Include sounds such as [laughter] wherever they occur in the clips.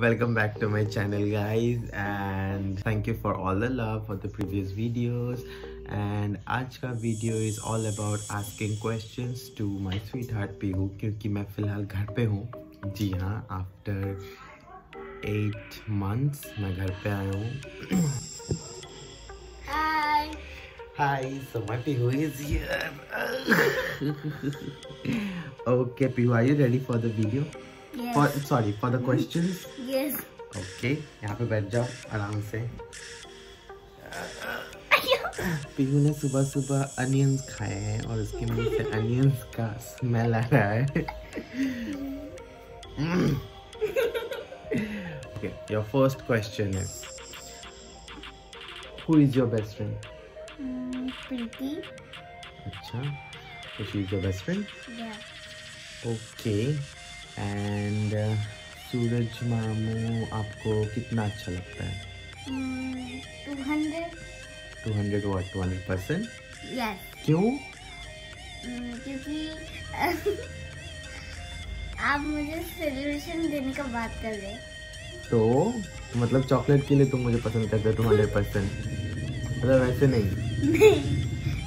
welcome back to my channel guys and thank you for all the love for the previous videos and आज का video is all about asking questions to my sweetheart Pihu क्योंकि मैं फ़िलहाल घर पे हूँ जी हाँ after eight months मैं घर पे आया हूँ Hi. Hi, so my Pihu is here. okay, Pihu, are you ready for the video? Yes. For, sorry, for the questions? Okay यहाँ पे बैठ जाओ आराम से पीहू ने सुबह सुबह अनियंस खाए हैं और उसके मुँह से अनियंस का स्मेल आ रहा है okay your first question is who is your best friend Preeti. अच्छा तो she is your best friend Yeah. Okay and Suraj मामू आपको कितना अच्छा लगता है? Mm, 200. Two hundred what two hundred percent क्यों? Mm, क्योंकि [laughs] आप मुझे सोल्यूशन देने का बात कर रहे तो मतलब चॉकलेट के लिए तुम मुझे पसंद करते हो टू हंड्रेड परसेंट मतलब वैसे नहीं। [laughs] नहीं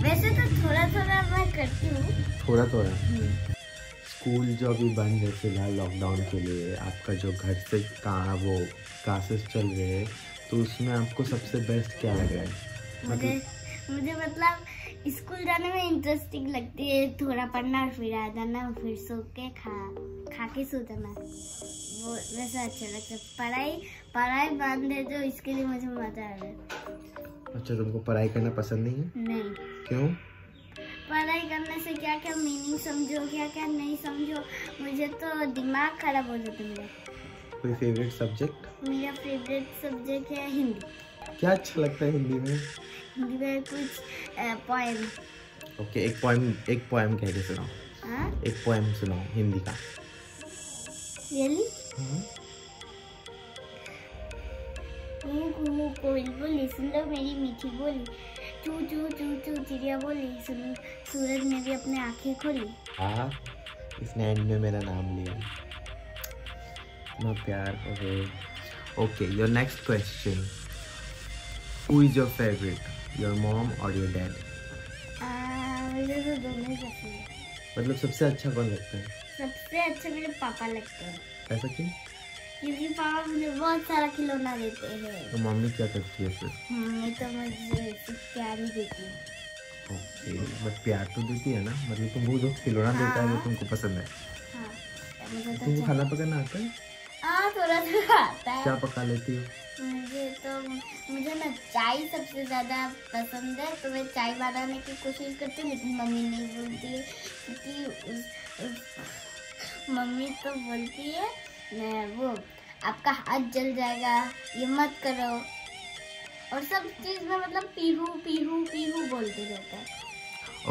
वैसे तो थोड़ा थोड़ा मैं करती हूँ। थोड़ा थोड़ा स्कूल जो अभी बंद है फ़िलहाल लॉकडाउन के लिए आपका जो घर से कहाँ वो क्लासेस चल रहे हैं तो उसमें आपको सबसे बेस्ट क्या लग रहा है? मुझे मुझे मतलब स्कूल जाने में इंटरेस्टिंग लगती है थोड़ा पढ़ना फिर आ जाना फिर सो के खा खा के सो जाना वो वैसा अच्छा लगता है। पढ़ाई पढ़ाई बंद है जो इसके लिए मुझे मज़ा आ रहा है। अच्छा तुमको पढ़ाई करना पसंद नहीं है? नहीं। क्यों? पढ़ाई करने से क्या क्या मीनिंग समझो क्या क्या नहीं समझो मुझे तो दिमाग खराब हो जाता है मेरा। कोई फेवरेट सब्जेक्ट मेरा फेवरेट सब्जेक्ट है हिंदी। क्या अच्छा लगता है हिंदी में? हिंदी में कुछ पोएम ओके एक पोएम एक पोएम कह के सुनाओ। हाँ? एक पोएम सुनाओ हिंदी का। रियली कू कू कोयल बोली सुन लो मेरी मीठी बोली चू चू चू चू चिड़िया बोली सुन सूरज ने भी अपने आँखें खोली हाँ इसने एंड में मेरा नाम लिया। इतना प्यार okay okay your next question who is your favourite your mom और योर डैड मुझे तो दोनों पसंद मतलब सबसे अच्छा कौन लगता है? सबसे अच्छे मेरे पापा लगते हैं। ऐसा क्यों? क्योंकि पापा मुझे बहुत सारा खिलौना देते हैं। तो मम्मी क्या करती है फिर? मम्मी तो मुझे प्यार ही देती है। ओके बट प्यार तो देती है ना? मतलब तुमको जो खिलौना देता है वो हाँ। तुमको पसंद है। हाँ मुझे तो तुमको अच्छा खाना पकाना आता है? हाँ थोड़ा थोड़ा आता है। क्या पका लेती हो? मुझे तो मुझे ना चाय सबसे ज़्यादा पसंद है तो मैं चाय बनाने की कोशिश करती हूँ लेकिन मम्मी नहीं बोलती है क्योंकि मम्मी तो बोलती है वो आपका हाथ जल जाएगा ये मत करो। और सब चीज़ में मतलब पीहू पीहू पीहू बोलते रहता है।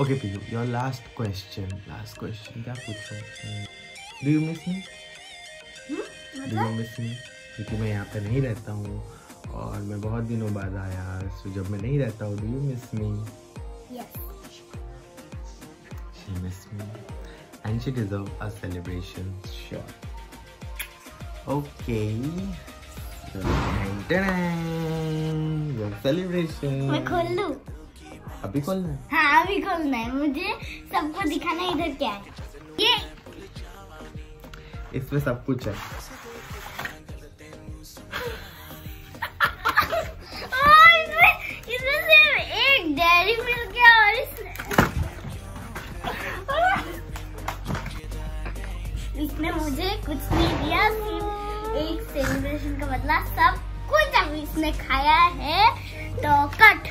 Okay Piyu your last question last question क्या पूछूँ do you miss me? Do you miss me क्योंकि मैं यहाँ पे नहीं रहता हूँ और मैं बहुत दिनों बाद आया सो जब मैं नहीं रहता हूँ do you miss me yes she miss me and she deserve a celebration sure your celebration मैं खोल लू? अभी खोलना है? हाँ अभी खोलना है। मुझे सबको दिखाना है इधर क्या है। ये इसमें सब कुछ है। एक सेलिब्रेशन का बदला सब कुछ अभी इसने खाया है। तो कट